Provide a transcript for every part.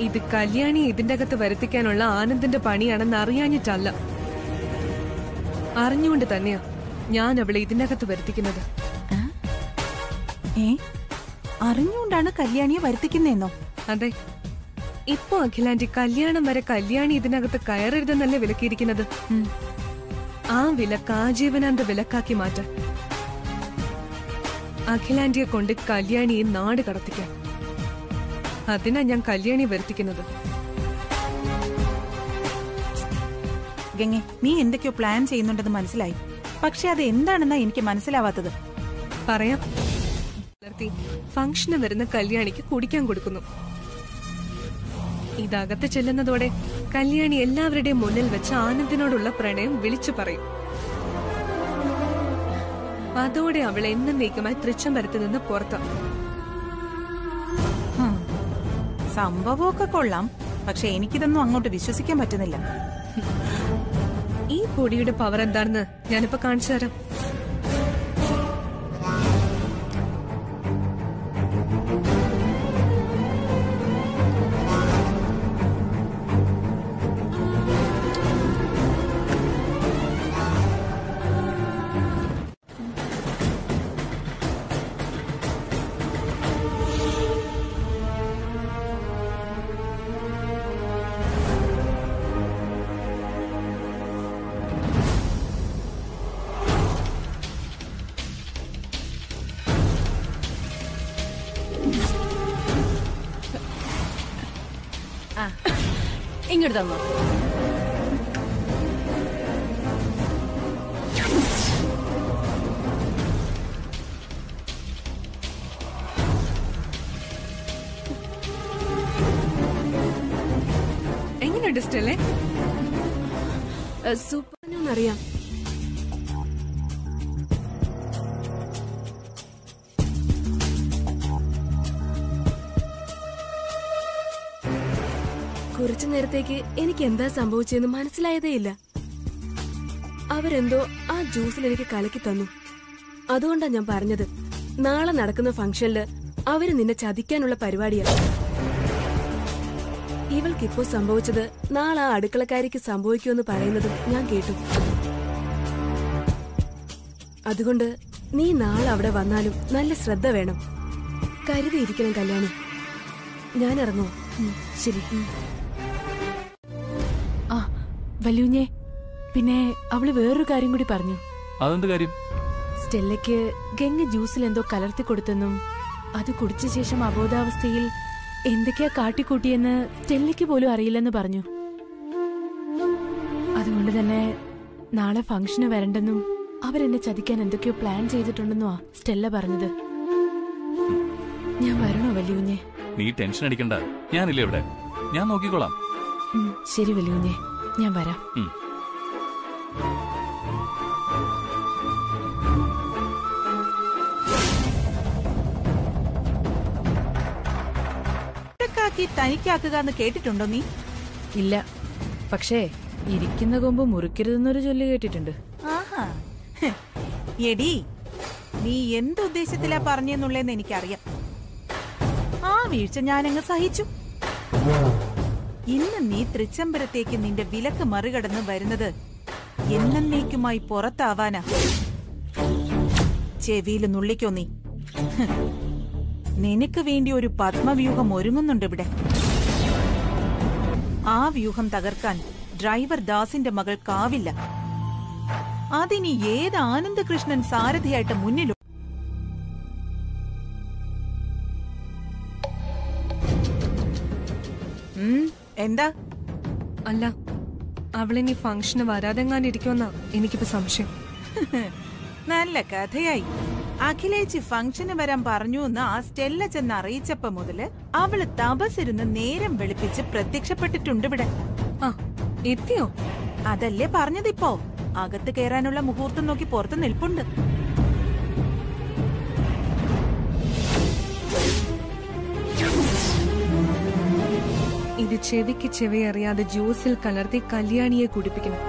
ഇത് കല്യാണി ഇതിന്റെ അകത്ത് വരുത്തിക്കാനുള്ള ആനന്ദിന്റെ പണിയാണെന്ന് അറിയാഞ്ഞിട്ടല്ല. അറിഞ്ഞുകൊണ്ട് തന്നെയാ ഞാൻ അവളെ ഇതിന്റെ അകത്ത് വരുത്തിക്കുന്നത് ഏ? അറിഞ്ഞുകൊണ്ടാണ് കല്യാണിയെ വരുത്തിക്കുന്നേന്നോ? അതെ. ഇപ്പൊ അഖിലാന്റി കല്യാണം വരെ കല്യാണി ഇതിനകത്ത് കയറരുതെന്നല്ലേ വിലക്കിയിരിക്കുന്നത്? ആ വിലക്ക് ആജീവനാന്ത വിലക്കാക്കി മാറ്റാൻ. അഖിലാന്റിയെ കൊണ്ട് കല്യാണിയെ നാട് കടത്തിക്കാൻ. അതിനാ ഞാൻ കല്യാണി വരുത്തിക്കുന്നത്. ഗംഗെ നീ എന്തൊക്കെയോ പ്ലാൻ ചെയ്യുന്നുണ്ടെന്ന് മനസ്സിലായി. പക്ഷെ അത് എന്താണെന്നാ എനിക്ക് മനസ്സിലാവാത്തത്. പറയാം. ഫംഗ്ഷന് വരുന്ന കല്യാണിക്ക് കുടിക്കാൻ കൊടുക്കുന്നു. ഇതകത്ത് ചെല്ലുന്നതോടെ കല്യാണി എല്ലാവരുടെയും മുന്നിൽ വെച്ച് ആനന്ദിനോടുള്ള പ്രണയം വിളിച്ചു പറയും. അതോടെ അവൾ എന്നേക്കുമായി തൃച്ചംബരത്ത് നിന്ന് പുറത്താം. സംഭവമൊക്കെ കൊള്ളാം. പക്ഷെ എനിക്കിതൊന്നും അങ്ങോട്ട് വിശ്വസിക്കാൻ പറ്റുന്നില്ല. ഈ പൊടിയുടെ പവർ എന്താണെന്ന് ഞാനിപ്പോ കാണിച്ചു തരാം. ഇങ്ങോട്ട് തന്നോ എങ്ങനെയുണ്ട് സ്റ്റെല്ലേ? സൂപ്പറിനറിയാം കുറച്ചു നേരത്തേക്ക് എനിക്ക് എന്താ സംഭവിച്ചതെന്ന് മനസ്സിലായതേയില്ല അവരെന്തോ ആ ജ്യൂസിൽ എനിക്ക് കലക്കി തന്നു. അതുകൊണ്ടാ ഞാൻ പറഞ്ഞത് നാളെ നടക്കുന്ന ഫംഗ്ഷനിൽ അവർ നിന്നെ ചതിക്കാനുള്ള പരിപാടിയാ. ഇവൾക്കിപ്പോ സംഭവിച്ചത് നാളെ ആ അടുക്കളക്കാരിക്ക് സംഭവിക്കുമെന്ന് പറയുന്നതും ഞാൻ കേട്ടു. അതുകൊണ്ട് നീ നാളെ അവിടെ വന്നാലും നല്ല ശ്രദ്ധ വേണം. കരുതിയിരിക്കണം കല്യാണി. ഞാൻ ഇറങ്ങുമോ ശരി. വല്യൂഞ്ഞെ പിന്നെ അവൾ വേറൊരു കാര്യം കൂടി പറഞ്ഞു. അതെന്ത് കാര്യം? സ്റ്റെല്ലയ്ക്ക് ഗംഗ ജ്യൂസിൽ എന്തോ കലർത്തി കൊടുത്തെന്നും അത് കുടിച്ച ശേഷം അബോധാവസ്ഥയിൽ എന്തൊക്കെയാ കാട്ടിക്കൂട്ടിയെന്ന് സ്റ്റെല്ലയ്ക്ക് പോലും അറിയില്ലെന്ന് പറഞ്ഞു. അതുകൊണ്ട് തന്നെ നാളെ ഫംഗ്ഷന് വരണ്ടെന്നും അവരെന്നെ ചതിക്കാൻ എന്തൊക്കെയോ പ്ലാൻ ചെയ്തിട്ടുണ്ടെന്നുവാ സ്റ്റെല്ല പറഞ്ഞത്. ഞാൻ വരണോ വലിയുഞ്ഞെ നീ ടെൻഷൻ അടിക്കണ്ട. ഞാനില്ലേ ഇവിടെ? ഞാൻ നോക്കിക്കോളാം. ശരി വല്യൂഞ്ഞെ ഞാൻ വരാം. തനിക്കാക്കുക എന്ന് കേട്ടിട്ടുണ്ടോ നീ? ഇല്ല. പക്ഷേ ഇരിക്കുന്ന കൊമ്പ് മുറിക്കരുതെന്നൊരു ചൊല്ലി കേട്ടിട്ടുണ്ട്. ആഹാ. ഹ്. എടി നീ എന്തുദ്ദേശത്തിലാ പറഞ്ഞെന്നുള്ളതെന്ന് എനിക്കറിയാം. ആ വീഴ്ച ഞാനങ്ങ് സഹിച്ചു. ഇന്ന് നീ തൃച്ചംബരത്തേക്ക് നിന്റെ വിലക്ക് മറികടന്ന് വരുന്നത് എന്നേക്കുമായി പുറത്താവാനാ. ചെവിയിൽ നുള്ളിക്കോ നീ. നിനക്ക് വേണ്ടി ഒരു പത്മവ്യൂഹം ഒരുങ്ങുന്നുണ്ട് ഇവിടെ. ആ വ്യൂഹം തകർക്കാൻ ഡ്രൈവർ ദാസിന്റെ മകൾക്കാവില്ല അതിനി ഏത് ആനന്ദകൃഷ്ണൻ സാരഥിയായിട്ട് മുന്നിലും എന്താ? അല്ല അവളിനി ഫംഗ്ഷന് വരാതെങ്ങാനിരിക്കുമെന്നാ എനിക്കിപ്പോ സംശയം. നല്ല കഥയായി. അഖിലേച്ചി ഫംഗ്ഷന് വരാൻ പറഞ്ഞു എന്ന് ആ സ്റ്റെല്ല ചെന്ന് അറിയിച്ചപ്പോ മുതൽ അവൾ തപസിരുന്ന് നേരം വെളുപ്പിച്ച് പ്രത്യക്ഷപ്പെട്ടിട്ടുണ്ട് ഇവിടെ. ആ എത്തിയോ? അതല്ലേ പറഞ്ഞതിപ്പോ? അകത്ത് കയറാനുള്ള മുഹൂർത്തം നോക്കി പുറത്ത് നിൽപ്പുണ്ട്. ഇത് ചെവിക്ക് ചെവിയറിയാതെ ജ്യൂസിൽ കലർത്തി കല്യാണിയെ കുടിപ്പിക്കണം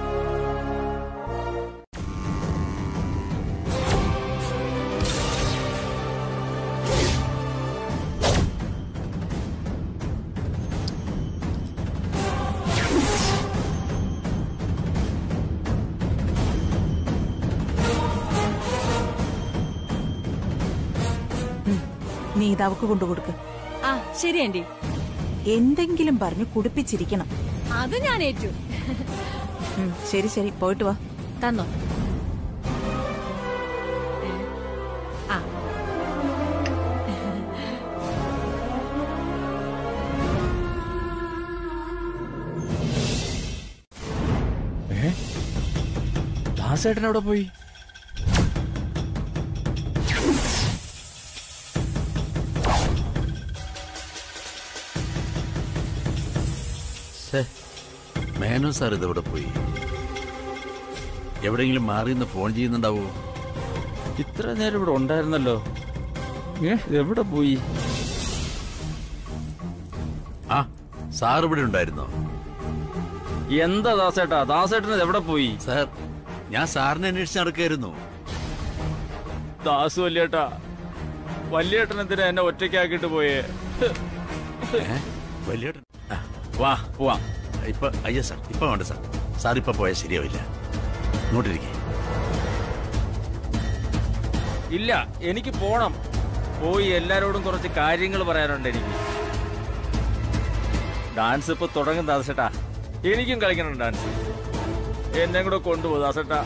നീ കൊണ്ടുകൊടുക്ക്. ആ ശരി ആന്റി എന്തെങ്കിലും പറഞ്ഞു കുടിപ്പിച്ചിരിക്കണം. അത് ഞാൻ ഏറ്റു. ശരി ശരി. പോയിട്ട് വാ. തന്നോ? ദാസേട്ടൻ എവിടെ പോയി? ഛേ, മേനോൻ സാർ ഇതെവിടെ പോയി. എവിടെയെങ്കിലും മാറി നിന്ന് ഫോൺ ചെയ്യുന്നുണ്ടാവോ? ഇത്ര നേരം ഇവിടെ ഉണ്ടായിരുന്നല്ലോ. ഏ എവിടെ പോയി? ആ സാർ ഇവിടെ ഉണ്ടായിരുന്നോ? എന്താ ദാസേട്ടാ? ദാസേട്ടന് എവിടെ പോയി? സാർ ഞാൻ സാറിനെ അന്വേഷിച്ച് നടക്കായിരുന്നു. ദാസു വല്യേട്ടാ വല്യേട്ടൻ എന്തിനാ എന്നെ ഒറ്റയ്ക്കാക്കിട്ട് പോയേ? ഏ? വാ പോവാം. ഇപ്പൊ അയ്യ സാർ ഇപ്പൊ വേണ്ട സാർ. സാർ ഇപ്പൊ പോയാൽ ശരിയാവില്ല. ഇങ്ങോട്ടിരിക്കേ. ഇല്ല എനിക്ക് പോണം. പോയി എല്ലാരോടും കുറച്ച് കാര്യങ്ങൾ പറയാനുണ്ട് എനിക്ക്. ഡാൻസ് ഇപ്പൊ തുടങ്ങും ദാസേട്ടാ. എനിക്കും കളിക്കണം ഡാൻസ്. എന്നെ കൂടെ കൊണ്ടുപോകും ദാസേട്ടാ.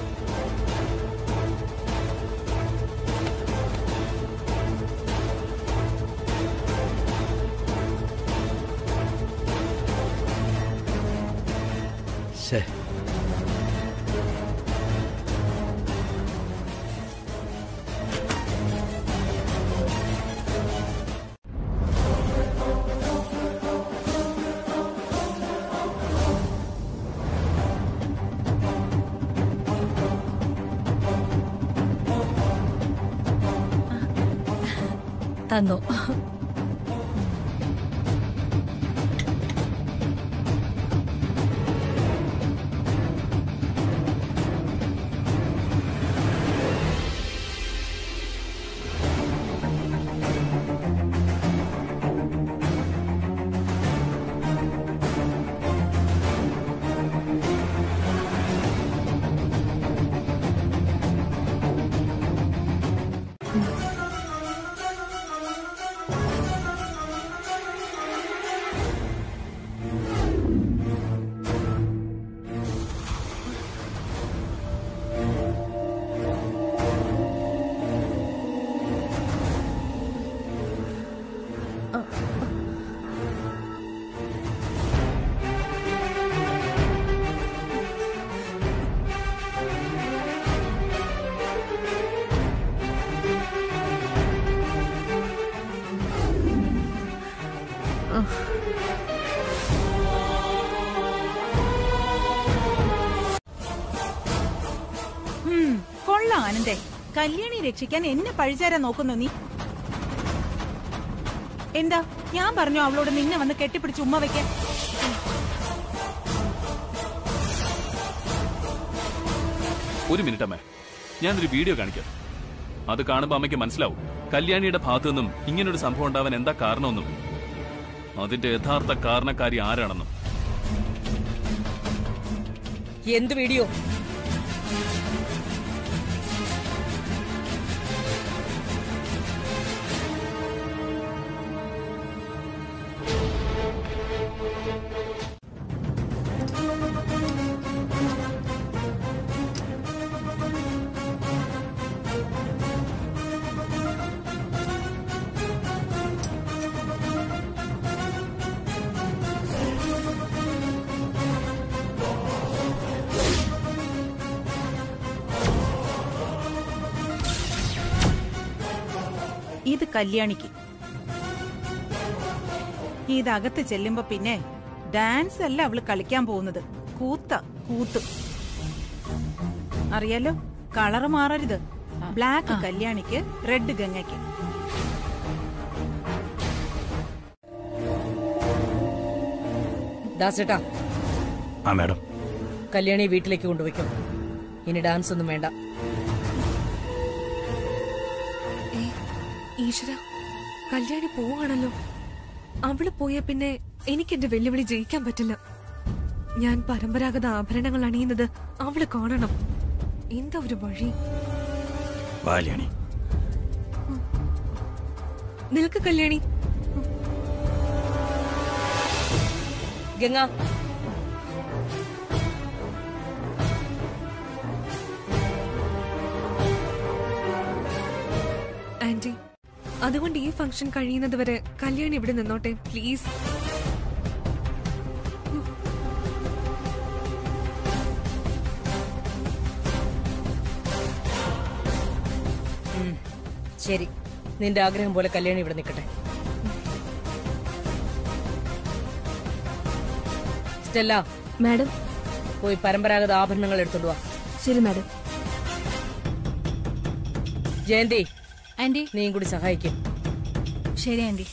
തന്നു ഉം, കല്യാണി രക്ഷിക്കാൻ എന്നെ പഴിചാരാൻ നോക്കുന്നു നീ. എന്താ? ഞാൻ പറഞ്ഞു അവളോട് നിന്നെ വന്ന് കെട്ടിപ്പിടിച്ച് ഉമ്മ വെക്കാൻ? ഒരു മിനിറ്റ് അമ്മേ. ഞാനൊരു വീഡിയോ കാണിക്കാം. അത് കാണുമ്പോൾ അമ്മയ്ക്ക് മനസ്സിലാവും. കല്യാണിയുടെ ഭാഗത്തു നിന്നും ഇങ്ങനൊരു സംഭവം ഉണ്ടാവാൻ എന്താ കാരണമെന്നും. അതിന്റെ യഥാർത്ഥ കാരണക്കാരി ആരാണെന്നും. എന്ത് വീഡിയോ ഇത് കല്യാണിക്ക്. ഇതകത്ത് ചെല്ലുമ്പോ പിന്നെ ഡാൻസ് അല്ല അവൾ കളിക്കാൻ പോകുന്നത്. കൂത്ത കൂത്ത്. അറിയാലോ? കളറ് മാറരുത്. ബ്ലാക്ക് കല്യാണിക്ക് റെഡ് ഗംഗയ്ക്ക്. ദാസേട്ടാ. ആ മാഡം. കല്യാണി വീട്ടിലേക്ക് കൊണ്ടുപോയിക്കോ. ഇനി ഡാൻസ് ഒന്നും വേണ്ട. ഈശ്വര കല്യാണി പോവാണല്ലോ. അവൾ പോയ പിന്നെ എനിക്ക് എന്റെ വെല്ലുവിളി ജയിക്കാൻ പറ്റില്ല. ഞാൻ പരമ്പരാഗത ആഭരണങ്ങൾ അണിയുന്നത് അവൾ കാണണം. എന്താ ഒരു വഴി? നിൽക്ക് കല്യാണി? ഗംഗ അതുകൊണ്ട് ഈ ഫംഗ്ഷൻ കഴിയുന്നത് വരെ കല്യാണി ഇവിടെ നിന്നോട്ടെ പ്ലീസ് ശരി. നിന്റെ ആഗ്രഹം പോലെ കല്യാണി ഇവിടെ നിൽക്കട്ടെ സ്റ്റെല്ല. മാഡം. പോയി പരമ്പരാഗത ആഭരണങ്ങൾ എടുത്തോണ്ട് വാ. ശരി മാഡം. ജയന്തി. ആന്റി നീയും കൂടി സഹായിക്കും. ശരി ആന്റി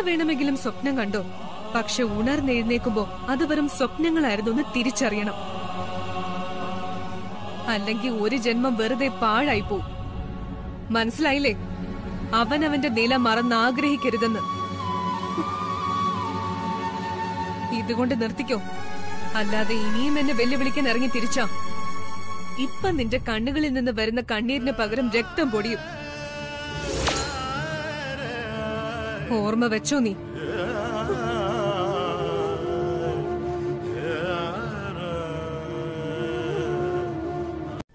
വേണമെങ്കിലും സ്വപ്നം കണ്ടോ? പക്ഷെ ഉണർന്നെഴുന്നേക്കുമ്പോ അത് വെറും സ്വപ്നങ്ങളായിരുന്നു എന്ന് തിരിച്ചറിയണം. അല്ലെങ്കിൽ ഒരു ജന്മം വെറുതെ പാഴായി പോവും മനസ്സിലായില്ലേ? അവനവന്റെ നില മറന്ന് ആഗ്രഹിക്കരുതെന്ന്. ഇതുകൊണ്ട് നിർത്തിക്കോ. അല്ലാതെ ഇനിയും എന്നെ വെല്ലുവിളിക്കാൻ ഇറങ്ങി തിരിച്ചാ. ഇപ്പൊ നിന്റെ കണ്ണുകളിൽ നിന്ന് വരുന്ന കണ്ണീരിന് പകരം രക്തം പൊടിയും. ഓർമ്മ വെച്ചോ നീ.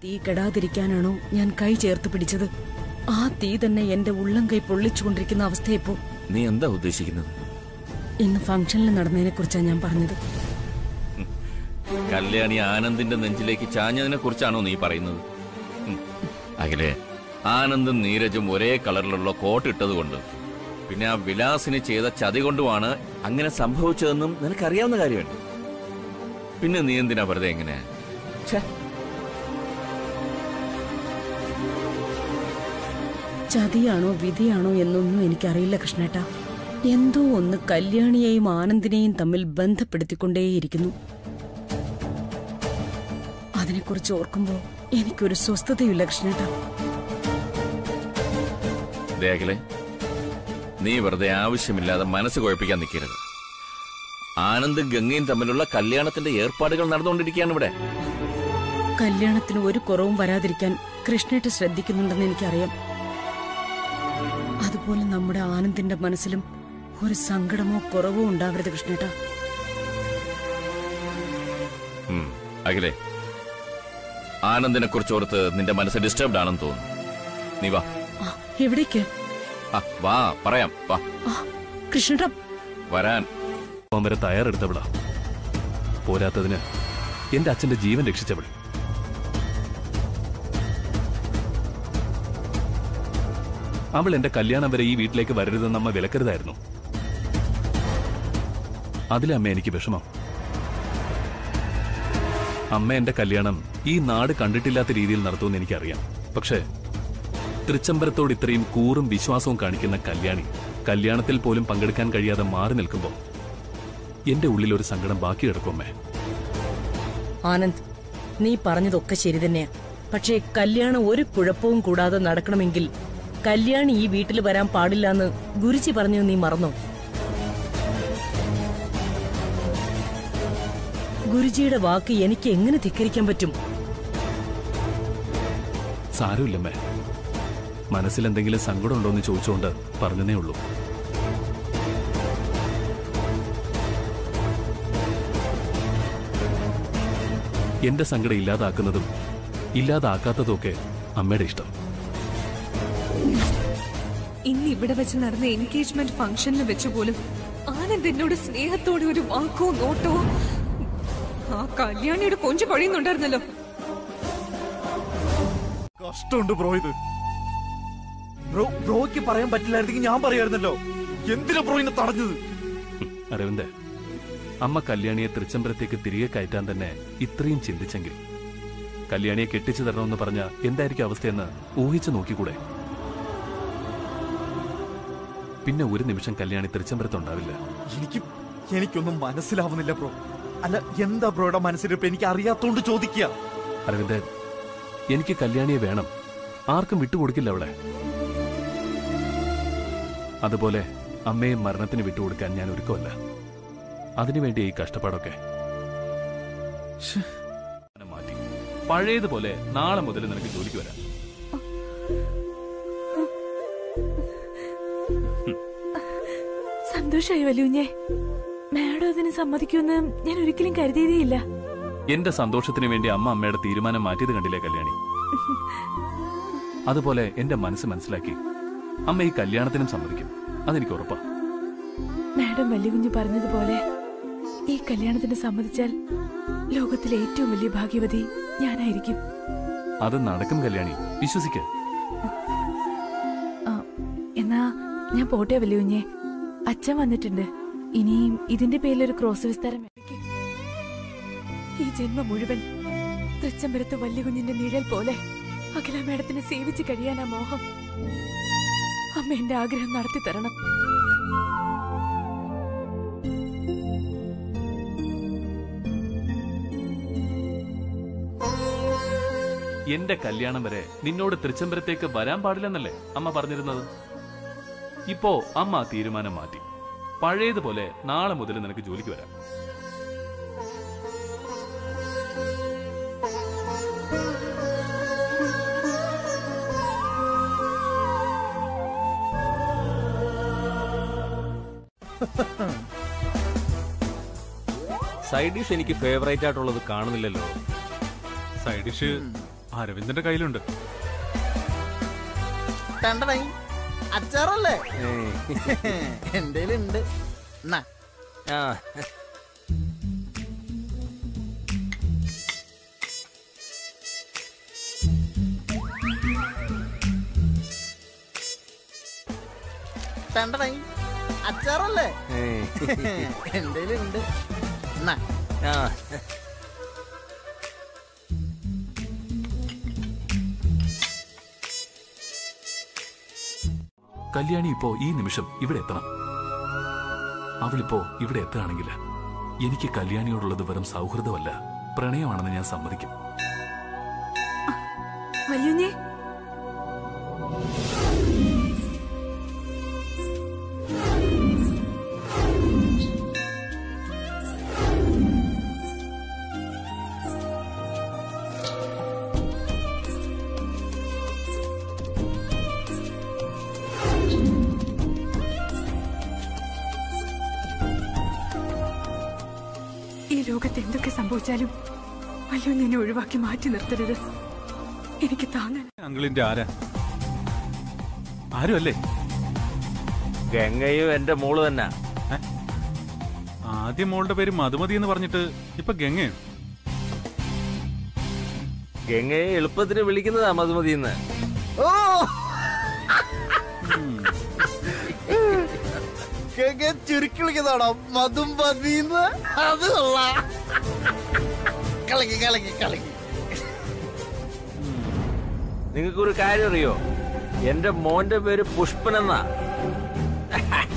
തീ കെടാതിരിക്കാനാണോ ഞാൻ കൈ ചേർത്ത് പിടിച്ചത്? ആ തീ തന്നെ എന്റെ ഉള്ളം കൈ പൊള്ളിച്ചുകൊണ്ടിരിക്കുന്ന അവസ്ഥയപ്പോ നീ എന്താ ഉദ്ദേശിക്കുന്നത്? ഇന്ന് ഫംഗ്ഷനിൽ നടന്നതിനെ കുറിച്ചാണ് ഞാൻ പറഞ്ഞത്. കല്യാണി ആനന്ദിന്റെ നെഞ്ചിലേക്ക് ചാഞ്ഞതിനെ കുറിച്ചാണോ നീ പറയുന്നത്. അഖിലേ ആനന്ദും നീരജും ഒരേ കളറിലുള്ള കോട്ട് ഇട്ടതുകൊണ്ട് പിന്നെ ആ വിലാസിന് ചെയ്ത ചതി കൊണ്ടുമാണ് അങ്ങനെ സംഭവിച്ചതെന്നും നിനക്കറിയാവുന്ന കാര്യമുണ്ട്. പിന്നെ നീ എന്തിനാ വെറുതെ എങ്ങനെ ചതിയാണോ വിധിയാണോ എന്നൊന്നും എനിക്കറിയില്ല കൃഷ്ണേട്ട. എന്തോ ഒന്ന് കല്യാണിയെയും ആനന്ദിനെയും തമ്മിൽ ബന്ധപ്പെടുത്തിക്കൊണ്ടേയിരിക്കുന്നു. അതിനെക്കുറിച്ച് ഓർക്കുമ്പോ എനിക്കൊരു സ്വസ്ഥതയില്ല കൃഷ്ണേട്ട. നീ വെറുതെ ആവശ്യമില്ലാതെ മനസ്സ് കുഴപ്പിക്കാൻ നിൽക്കരുത്. ആനന്ദും ഗംഗയും തമ്മിലുള്ള കല്യാണത്തിന്റെ ഏർപ്പാടുകൾ നടന്നുകൊണ്ടിരിക്കുകയാണ് ഇവിടെ. കല്യാണത്തിന് ഒരു കുറവും വരാതിരിക്കാൻ കൃഷ്ണേട്ട് ശ്രദ്ധിക്കുന്നുണ്ടെന്ന് എനിക്കറിയാം. അതുപോലെ നമ്മുടെ ആനന്ദിന്റെ മനസ്സിലും ഒരു സങ്കടമോ കുറവോ ഉണ്ടാവരുത് കൃഷ്ണേട്ട. അഖിലേ ആനന്ദിനെ കുറിച്ച് ഓർത്ത് നിന്റെ മനസ്സ് ഡിസ്റ്റർബ് ആണെന്ന് തോന്നുന്നു. നീ വാ. എവിടേക്ക്? വാ പറയാം വാ. കൃഷ്ണ വരാൻ. വരെ തയ്യാറെടുത്തവളാ. പോരാത്തതിന് എന്റെ അച്ഛന്റെ ജീവൻ രക്ഷിച്ചവൾ. അവൾ എന്റെ കല്യാണം വരെ ഈ വീട്ടിലേക്ക് വരരുതെന്ന് അമ്മ വിലക്കരുതായിരുന്നു. അതിലെ അമ്മ എനിക്ക് വിഷമം. അമ്മ എന്റെ കല്യാണം ഈ നാട് കണ്ടിട്ടില്ലാത്ത രീതിയിൽ നടത്തുമെന്ന് എനിക്കറിയാം. പക്ഷേ തൃച്ചംബരത്തോട് ഇത്രയും കൂറും വിശ്വാസവും കാണിക്കുന്ന കല്യാണി കല്യാണത്തിൽ പോലും പങ്കെടുക്കാൻ കഴിയാതെ മാറി നിൽക്കുമ്പോൾ എന്റെ ഉള്ളിൽ ഒരു സങ്കടം ബാക്കി കിടക്കുമേ ആനന്ദ് നീ പറഞ്ഞതൊക്കെ ശരി തന്നെയാ. പക്ഷേ കല്യാണം ഒരു കുഴപ്പവും കൂടാതെ നടക്കണമെങ്കിൽ കല്യാണി ഈ വീട്ടിൽ വരാൻ പാടില്ല എന്ന് ഗുരുജി പറഞ്ഞു നീ മറന്നോ? ഗുരുജിയുടെ വാക്ക് എനിക്ക് എങ്ങനെ ധിക്കരിക്കാൻ പറ്റും? സാരമില്ലമ്മേ. മനസ്സിൽ എന്തെങ്കിലും സങ്കടമുണ്ടോ എന്ന് ചോദിച്ചുകൊണ്ട് പറഞ്ഞതേ ഉള്ളൂ. എന്റെ സങ്കടം ഇല്ലാതാക്കുന്നതും ഇല്ലാതാക്കാത്തതും ഒക്കെ അമ്മയുടെ ഇഷ്ടം. ഇന്ന് ഇവിടെ വെച്ച് നടന്ന എൻഗേജ്മെന്റ് ഫംഗ്ഷനിൽ വെച്ച് പോലും ആനന്ദ് എന്നോട് സ്നേഹത്തോടെ ഒരു വാക്കോ നോട്ടോ? ആ കല്യാണിയുടെ കൊഞ്ചു കൊഴിയുന്നുണ്ടായിരുന്നല്ലോ കഷ്ടമുണ്ട് ബ്രോ ഇത്. ബ്രോ ബ്രോയ്ക്ക് പറയാൻ പറ്റില്ലായിരുന്നെങ്കിൽ ഞാൻ പറയായിരുന്നല്ലോ. എന്തിനാ ബ്രോ എന്നെ തടഞ്ഞത്? അരവിന്ദ് അമ്മ കല്യാണിയെ തൃച്ചംബരത്തേക്ക് തിരികെ കയറ്റാൻ തന്നെ ഇത്രയും ചിന്തിച്ചെങ്കിൽ. കല്യാണിയെ കെട്ടിച്ചു തരണമെന്ന് പറഞ്ഞ എന്തായിരിക്കും അവസ്ഥയെന്ന് ഊഹിച്ചു നോക്കിക്കൂടെ? പിന്നെ ഒരു നിമിഷം കല്യാണി തൃച്ചംബരത്തുണ്ടാവില്ല. എനിക്ക് എനിക്കൊന്നും മനസ്സിലാവുന്നില്ല ബ്രോ. അല്ല എന്താ ബ്രോയുടെ മനസ്സിലിപ്പോ എനിക്ക് അറിയാത്തോണ്ട് ചോദിക്കുക അരവിന്ദ് എനിക്ക് കല്യാണിയെ വേണം. ആർക്കും വിട്ടുകൊടുക്കില്ല അവളെ. അതുപോലെ അമ്മയെ മരണത്തിന് വിട്ടുകൊടുക്കാൻ ഞാൻ ഒരുക്കമല്ല. അതിനുവേണ്ടി ഈ കഷ്ടപ്പാടൊക്കെ. മാറ്റി. പഴയതുപോലെ നാളെ മുതൽ നിനക്ക് ജോലിക്ക് വരാം. സന്തോഷമായി വല്യൂഞ്ഞേ മാഡം അതിന് സമ്മതിക്കുമെന്ന് ഞാൻ ഒരിക്കലും കരുതിയതേയില്ല. എന്റെ സന്തോഷത്തിന് വേണ്ടി അമ്മ അമ്മയുടെ തീരുമാനം മാറ്റിയത് കണ്ടില്ലേ കല്യാണി? അതുപോലെ എന്റെ മനസ്സ് മനസ്സിലാക്കി അമ്മ ഈ കല്യാണത്തിനും സമ്മതിക്കും. അതെനിക്ക് ഉറപ്പാ. മാഡം വല്യകുഞ്ഞ് പറഞ്ഞതുപോലെ ഈ കല്യാണത്തിന് സമ്മതിച്ചാൽ ലോകത്തിലെ ഏറ്റവും വലിയ ഭാഗ്യവതി ഞാനായിരിക്കും. അത് നടക്കും കല്യാണി. വിശ്വസിക്ക. എന്നാ ഞാൻ പോട്ടെ വല്യകുഞ്ഞെ. അച്ഛൻ വന്നിട്ടുണ്ട്. ഇനിയും ഇതിന്റെ പേരിൽ ഒരു ക്രോസ് വിസ്താരം. ഈ ജന്മം മുഴുവൻ തൃച്ചമ്പരത്ത് വല്യകുഞ്ഞിന്റെ നിഴൽ പോലെ അഖില മേഡത്തിനെ സേവിച്ച് കഴിയാനാ മോഹം. അമ്മ എന്റെ ആഗ്രഹം നടത്തി തരണം. എന്റെ കല്യാണം വരെ നിന്നോട് തൃച്ചംബരത്തേക്ക് വരാൻ പാടില്ലെന്നല്ലേ അമ്മ പറഞ്ഞിരുന്നത്? ഇപ്പോ അമ്മ തീരുമാനം മാറ്റി. പഴയതുപോലെ നാളെ മുതൽ നിനക്ക് ജോലിക്ക് വരാം. സൈഡ് ഡിഷ് എനിക്ക് ഫേവറേറ്റ് ആയിട്ടുള്ളത് കാണുന്നില്ലല്ലോ. സൈഡ് ഡിഷ് അരവിന്ദന്റെ കയ്യിലുണ്ട്. കണ്ടടേ അച്ചാറല്ലേ? എന്തേലുണ്ട്. കണ്ടടേ അച്ചാറല്ലേ? എന്തേലുണ്ട് എന്നാ. കല്യാണി ഇപ്പോ ഈ നിമിഷം ഇവിടെ എത്തണം. അവളിപ്പോ ഇവിടെ എത്തുകയാണെങ്കിൽ എനിക്ക് കല്യാണിയോടുള്ളത് വെറും സൗഹൃദമല്ല പ്രണയമാണെന്ന് ഞാൻ സമ്മതിക്കും. എന്തൊക്കെ അയ്യോ നിന്നെ ഒഴിവാക്കി മാറ്റി നിർത്തരുത്. എനിക്ക് താങ്ങാൻ അങ്കിളിന്റെ ആരാ? ആരും അല്ലേ? ഗംഗയും എന്റെ മോൾ തന്നെ. ആദ്യം മോളുടെ പേര് മധുമതി എന്ന് പറഞ്ഞിട്ട് ഇപ്പൊ ഗംഗയാണ് ഗംഗയെ എളുപ്പത്തിന് വിളിക്കുന്നതാ മധുമതിന്ന്. ഓ! ഗംഗയെ ചുരുക്കി വിളിക്കുന്നതാണോ? മധുമതി അത് കൊള്ളാം. കളക്കി കളക്കി നിങ്ങൾക്കൊരു കാര്യം അറിയോ? എന്റെ മോന്റെ പേര് പുഷ്പൻ എന്നാ.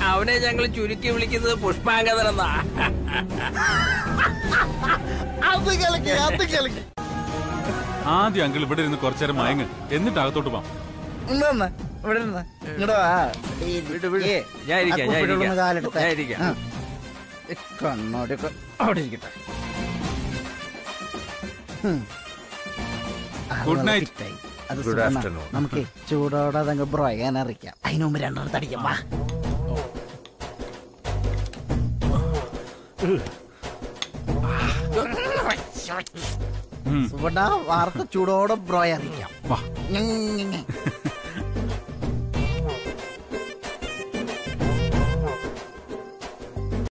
അവനെ ഞങ്ങൾ ചുരുക്കി വിളിക്കുന്നത് പുഷ്പാങ്കതൻ എന്നാ. അത് കളക്കി അത് കളക്കി ആദ്യം അങ്കിൾ ഇവിടെ ഇരുന്ന് കുറച്ചേരം മയങ്ങ്. എന്നിട്ട് അകത്തോട്ട് പോവാം ഇന്ന് ഇവിടെ ഇരുന്ന്. വാ. ഈ ഏ, ഞാൻ ഇരിക്കാം, ആ ഞാൻ കുപ്പിയുടെ ഉള്ളിൽ ഇരിക്കാം. നിന്ന് ഞാൻ ഇരിക്കാം. ആ. ഈ കണ്ണോടിയൊക്കെ അവിടെ ഇരിക്കട്ടെ. ഹും. നൈറ്റ്. അത് Good സുഖമാണ്. afternoon. നമുക്ക് ചൂടോടെ അതങ്ങ് ബ്രോയാൻ അറിയിക്കാം അതിനു മുമ്പ് രണ്ടെണ്ണത്ത് അടിക്കാം വാ വാർത്ത ചൂടോടെ ബ്രോയറിയിക്കാം വാ ഞങ്ങ, ഞങ്ങ.